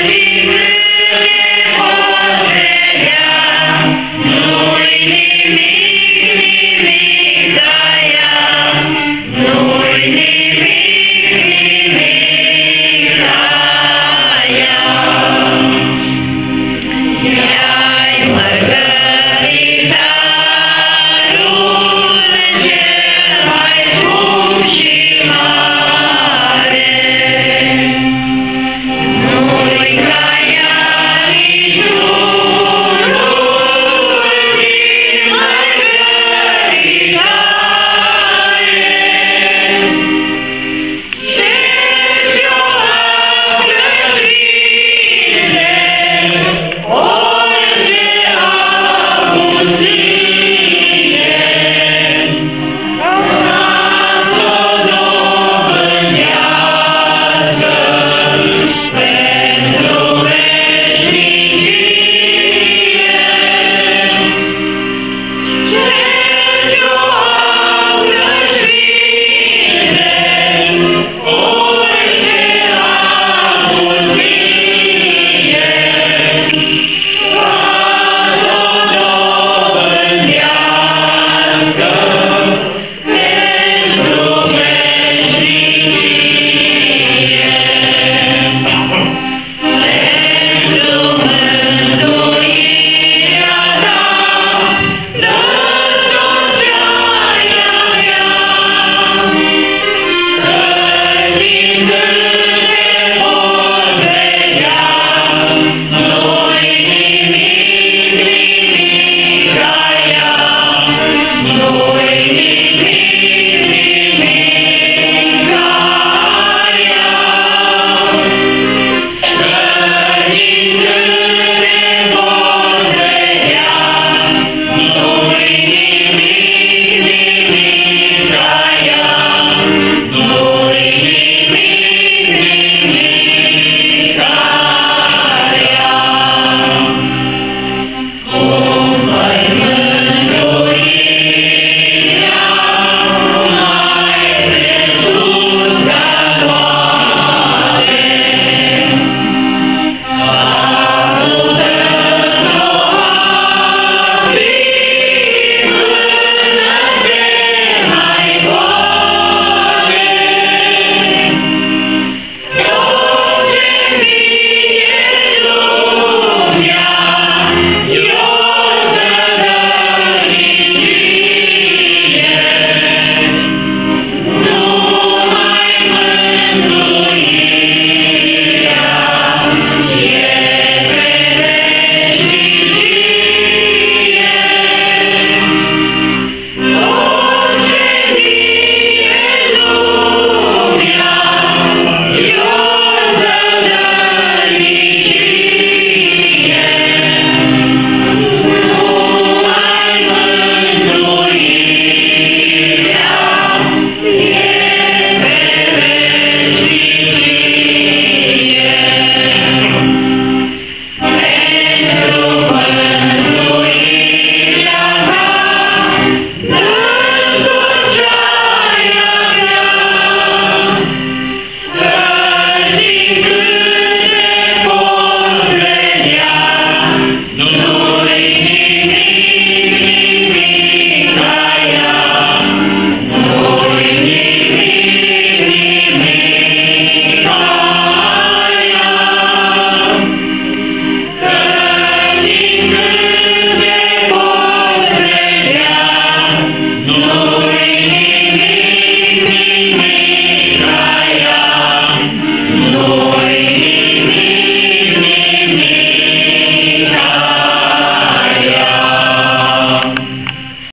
believe